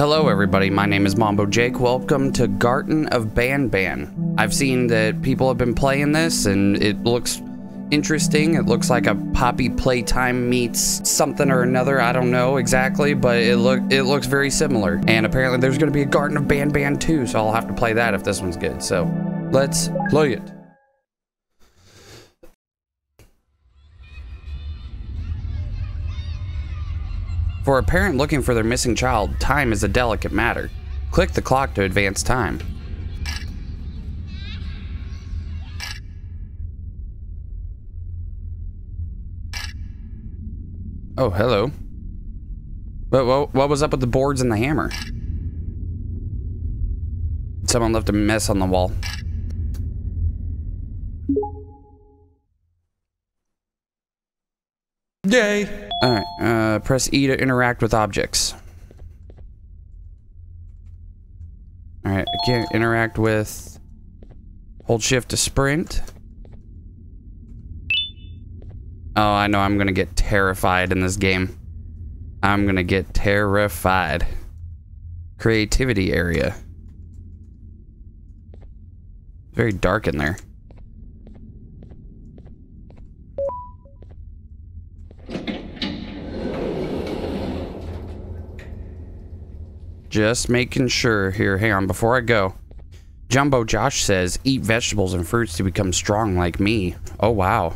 Hello, everybody. My name is Mambo Jake. Welcome to Garten of Banban. I've seen that people have been playing this, and it looks interesting. It looks like a Poppy Playtime meets something or another. I don't know exactly, but it look it looks very similar. And apparently, there's going to be a Garten of Banban too, so I'll have to play that if this one's good. So, let's play it. For a parent looking for their missing child, time is a delicate matter. Click the clock to advance time. Oh, hello. But what, what was up with the boards and the hammer? Someone left a mess on the wall. Yay! Alright, uh, press E to interact with objects. Alright, I can't interact with... Hold shift to sprint. Oh, I know I'm gonna get terrified in this game. I'm gonna get terrified. Creativity area. Very dark in there. Just making sure here. Hang on, before I go. Jumbo Josh says, eat vegetables and fruits to become strong like me. Oh, wow.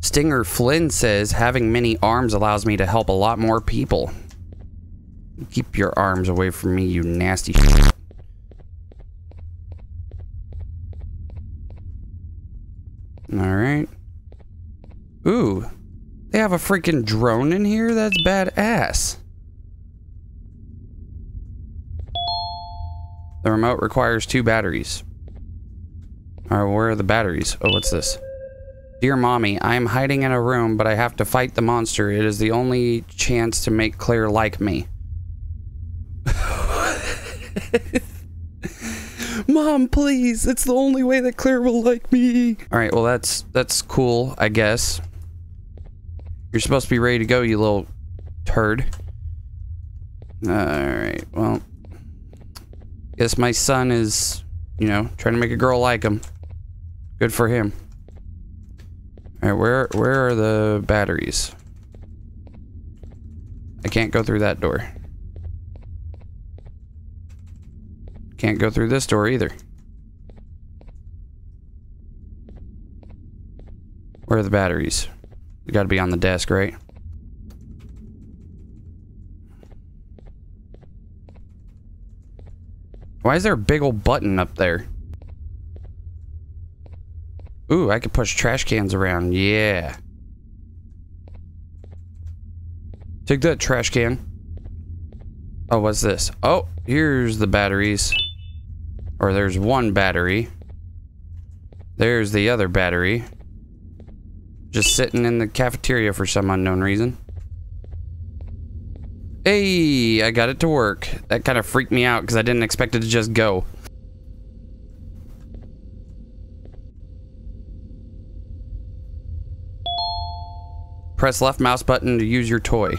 Stinger Flynn says, having many arms allows me to help a lot more people. Keep your arms away from me, you nasty shit. Alright. Ooh. They have a freaking drone in here? That's badass. The remote requires two batteries. Alright, where are the batteries? Oh, what's this? Dear Mommy, I am hiding in a room, but I have to fight the monster. It is the only chance to make Claire like me. Mom, please. It's the only way that Claire will like me. Alright, well that's that's cool, I guess. You're supposed to be ready to go, you little turd. Alright, well. Guess my son is, you know, trying to make a girl like him. Good for him. Alright, where where are the batteries? I can't go through that door. Can't go through this door either. Where are the batteries? They gotta be on the desk, right? Why is there a big old button up there? Ooh, I could push trash cans around. Yeah. Take that trash can. Oh, what's this? Oh, here's the batteries. Or there's one battery. There's the other battery. Just sitting in the cafeteria for some unknown reason. Hey, I got it to work. That kind of freaked me out because I didn't expect it to just go. Press left mouse button to use your toy.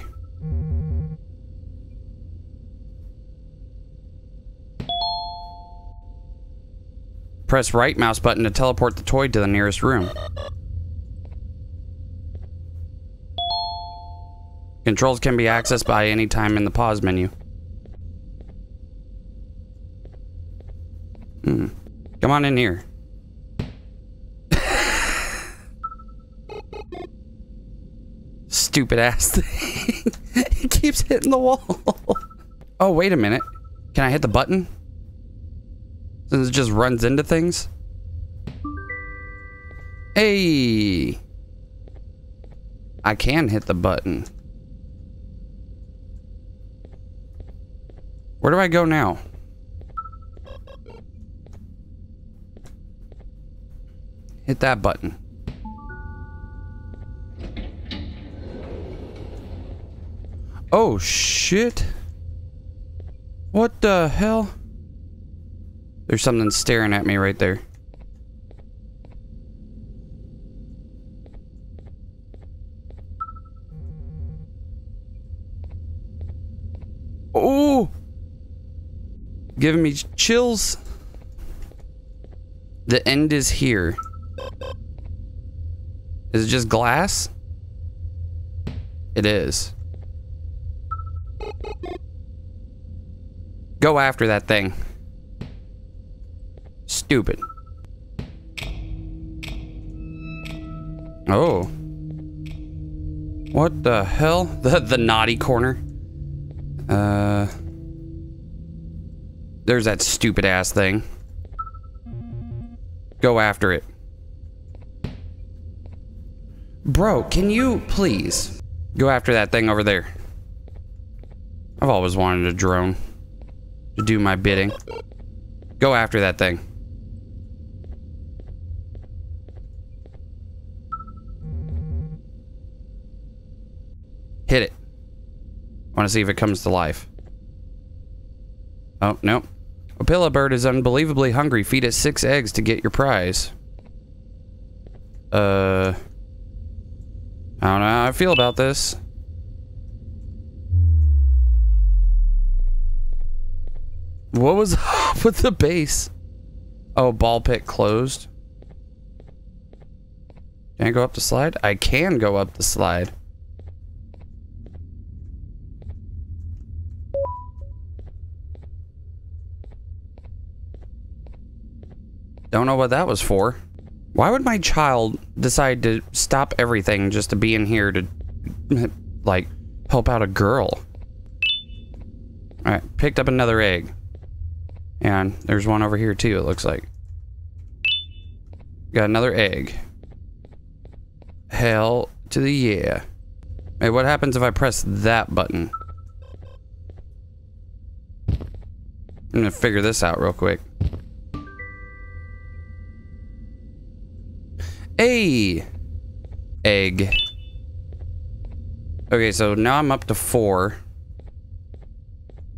Press right mouse button to teleport the toy to the nearest room. Controls can be accessed by any time in the pause menu. Hmm. Come on in here. Stupid ass thing. it keeps hitting the wall. oh, wait a minute. Can I hit the button? Since it just runs into things? Hey! I can hit the button. Where do I go now? Hit that button. Oh, shit. What the hell? There's something staring at me right there. Giving me chills. The end is here. Is it just glass? It is. Go after that thing. Stupid. Oh. What the hell? The, the naughty corner. Uh... There's that stupid ass thing. Go after it. Bro, can you please go after that thing over there? I've always wanted a drone to do my bidding. Go after that thing. Hit it. I want to see if it comes to life. Oh, no. Opila bird is unbelievably hungry. Feed it six eggs to get your prize. Uh... I don't know how I feel about this. What was up with the base? Oh, ball pit closed. Can I go up the slide? I can go up the slide. Don't know what that was for. Why would my child decide to stop everything just to be in here to, like, help out a girl? Alright, picked up another egg. And there's one over here too, it looks like. Got another egg. Hell to the yeah. Hey, what happens if I press that button? I'm gonna figure this out real quick. A egg. Okay, so now I'm up to four.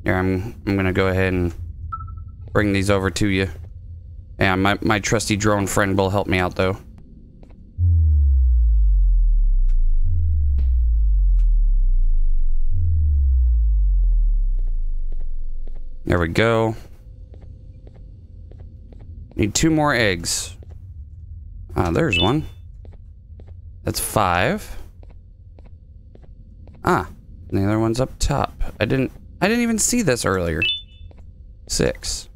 Here, I'm I'm gonna go ahead and bring these over to you. Yeah, my, my trusty drone friend will help me out though. There we go. Need two more eggs. Ah, there's one. That's five. Ah, the other one's up top. I didn't I didn't even see this earlier. Six.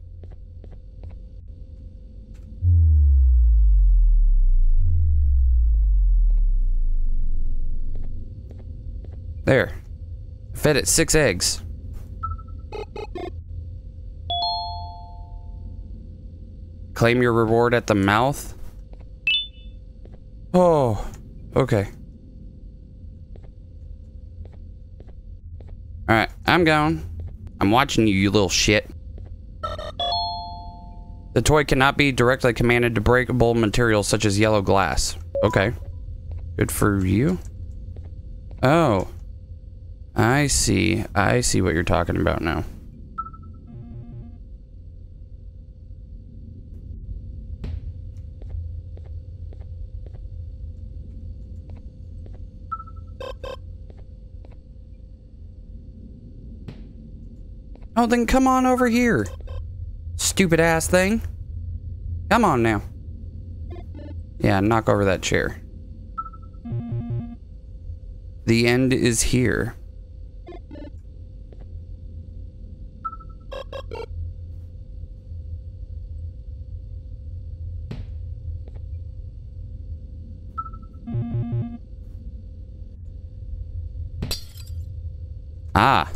There. Fed it six eggs. Claim your reward at the mouth. Oh, okay. Alright, I'm going. I'm watching you, you little shit. The toy cannot be directly commanded to breakable materials such as yellow glass. Okay. Good for you. Oh. I see. I see what you're talking about now. Oh, then come on over here. Stupid ass thing. Come on now. Yeah, knock over that chair. The end is here. Ah.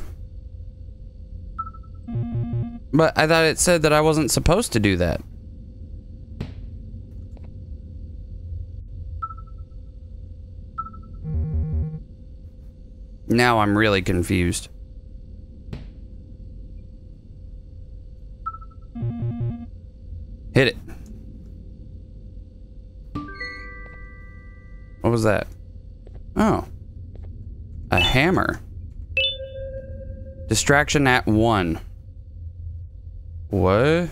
But I thought it said that I wasn't supposed to do that. Now I'm really confused. Hit it. What was that? Oh. A hammer. Distraction at one. What?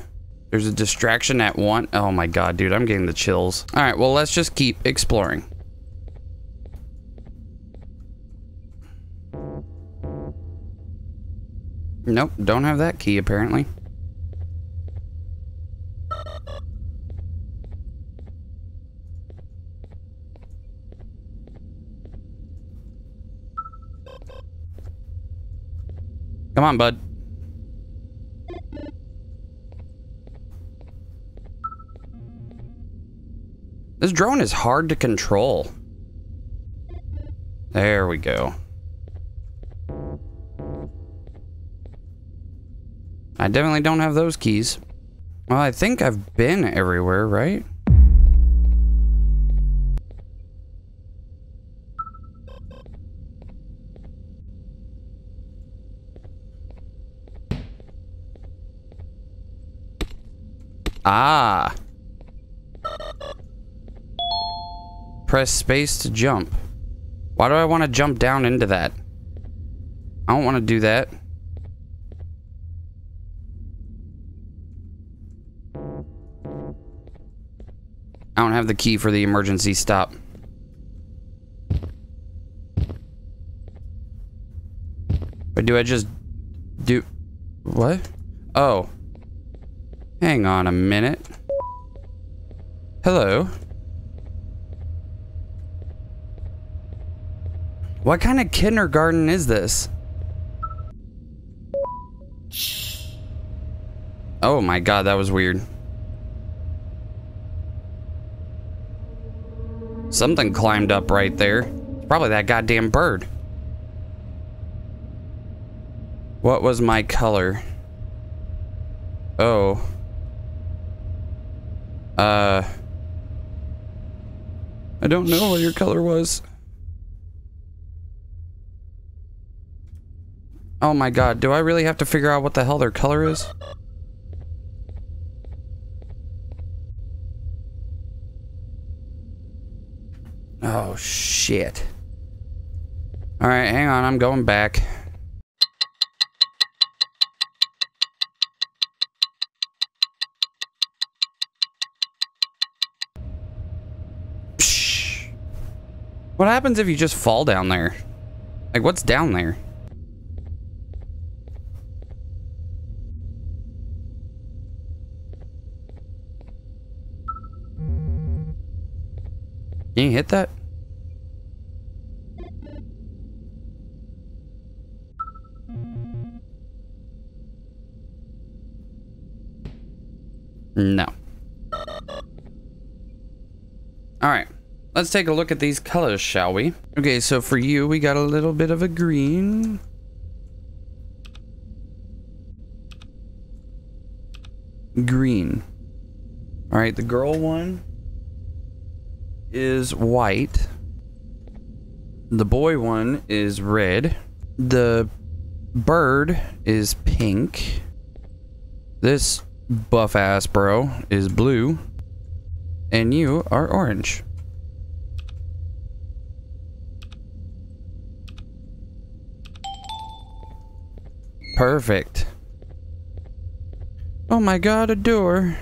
There's a distraction at one? Oh my god, dude, I'm getting the chills. Alright, well, let's just keep exploring. Nope, don't have that key apparently. Come on, bud. This drone is hard to control. There we go. I definitely don't have those keys. Well, I think I've been everywhere, right? Ah. Press space to jump. Why do I want to jump down into that? I don't want to do that. I don't have the key for the emergency stop. But do I just do... What? Oh. Hang on a minute. Hello. What kind of kindergarten is this? Oh my god, that was weird. Something climbed up right there. It's probably that goddamn bird. What was my color? Oh. Uh. I don't know what your color was. Oh my god, do I really have to figure out what the hell their color is? Oh, shit. Alright, hang on, I'm going back. What happens if you just fall down there? Like, what's down there? You hit that? No. Alright. Let's take a look at these colors, shall we? Okay, so for you, we got a little bit of a green. Green. Alright, the girl one is white. The boy one is red. The bird is pink. This buff ass bro is blue. And you are orange. Perfect. Oh my god, a door.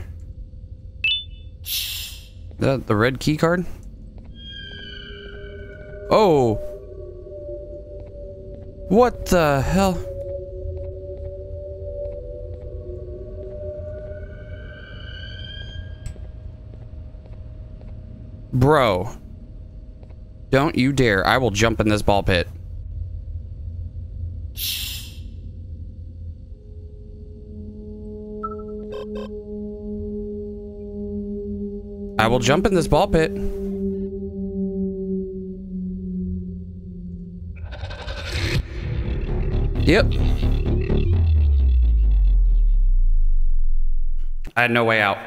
Is that the red key card? Oh. What the hell? Bro. Don't you dare. I will jump in this ball pit. I will jump in this ball pit. Yep. I had no way out.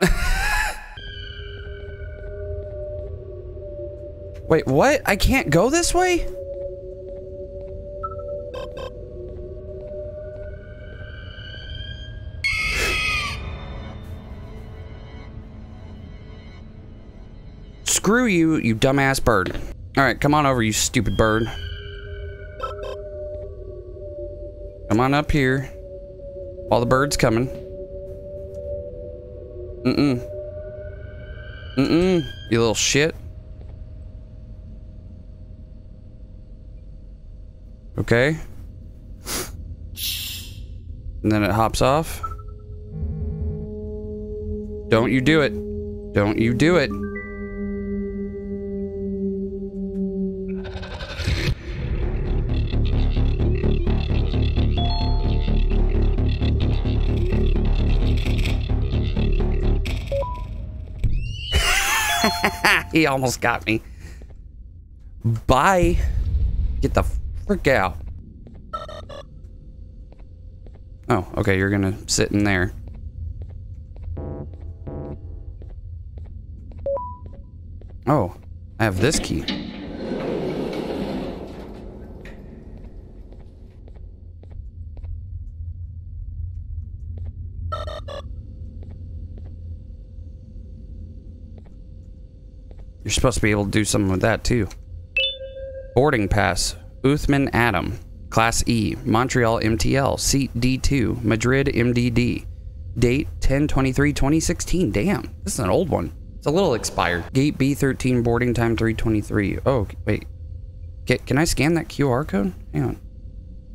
Wait, what? I can't go this way? Screw you, you dumbass bird. Alright, come on over, you stupid bird. Come on up here. While the bird's coming. Mm-mm. Mm-mm. You little shit. Okay. And then it hops off. Don't you do it. Don't you do it. he almost got me. Bye. Get the frick out. Oh, okay, you're gonna sit in there. Oh, I have this key. You're supposed to be able to do something with that too. Boarding pass. Uthman Adam. Class E. Montreal MTL. Seat D2. Madrid MDD. Date 10-23-2016. Damn, this is an old one. It's a little expired. Gate B13. Boarding time 323. Oh, wait. Can, I scan that QR code? Hang on.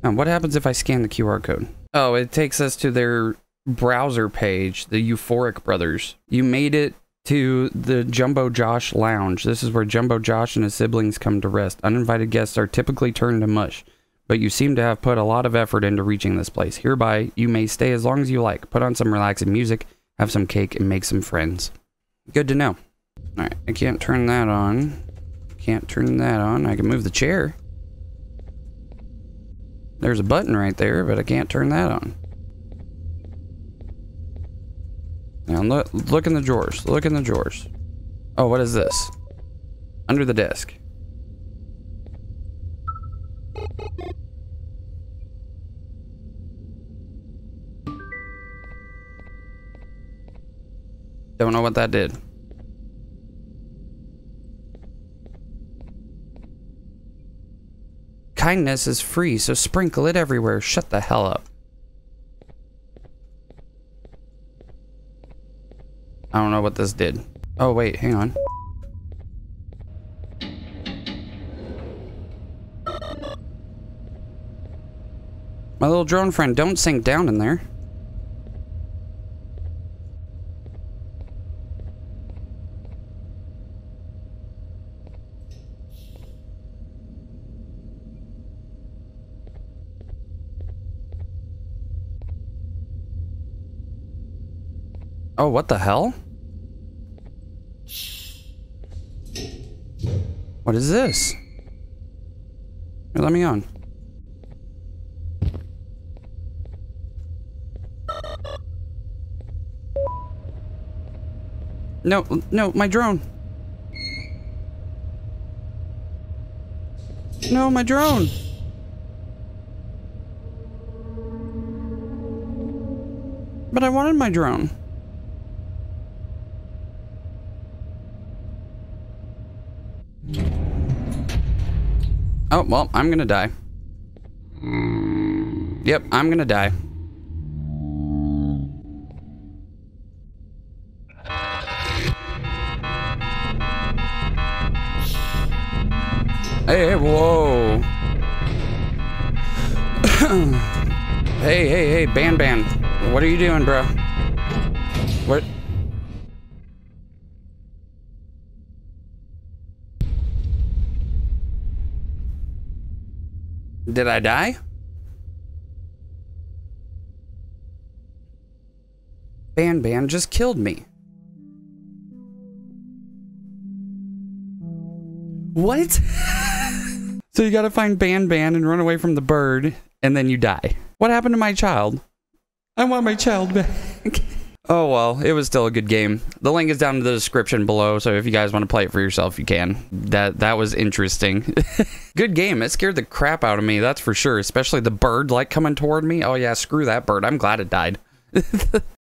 Now, what happens if I scan the QR code? Oh, it takes us to their browser page, the Euphoric Brothers. You made it to the Jumbo Josh Lounge. This is where Jumbo Josh and his siblings come to rest. Uninvited guests are typically turned to mush, but you seem to have put a lot of effort into reaching this place. Hereby, you may stay as long as you like. Put on some relaxing music, have some cake, and make some friends. Good to know. Alright, I can't turn that on. Can't turn that on. I can move the chair. There's a button right there, but I can't turn that on. Now look, look in the drawers. Look in the drawers. Oh, what is this? Under the desk. Don't know what that did. Kindness is free, so sprinkle it everywhere. Shut the hell up. I don't know what this did. Oh, wait, hang on. My little drone friend, don't sink down in there. Oh, what the hell? What is this? Here, let me on. No, no, my drone. No, my drone. But I wanted my drone. Oh, well, I'm gonna die. Yep, I'm gonna die. Hey, hey, whoa. hey, hey, hey, Ban Ban. What are you doing, bro? Did I die? Ban Ban just killed me. What? so you gotta find Ban Ban and run away from the bird, and then you die. What happened to my child? I want my child back. Oh well, it was still a good game. The link is down in the description below, so if you guys want to play it for yourself, you can. That that was interesting. good game. It scared the crap out of me, that's for sure. Especially the bird like coming toward me. Oh yeah, screw that bird. I'm glad it died.